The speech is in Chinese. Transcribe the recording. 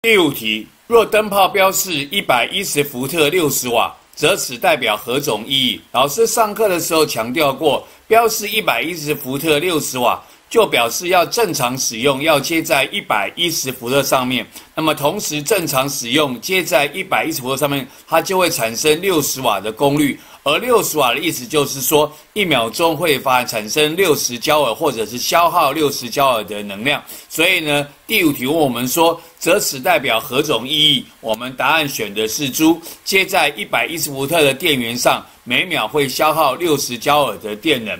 第五题，若灯泡标示一百一十伏特六十瓦，则此代表何种意义？老师上课的时候强调过，标示一百一十伏特六十瓦。就表示要正常使用，要接在一百一十伏特上面。那么同时正常使用接在一百一十伏特上面，它就会产生六十瓦的功率。而六十瓦的意思就是说，一秒钟会发产生六十焦耳，或者是消耗六十焦耳的能量。所以呢，第五题问我们说，则此代表何种意义？我们答案选的是猪，接在一百一十伏特的电源上，每秒会消耗六十焦耳的电能。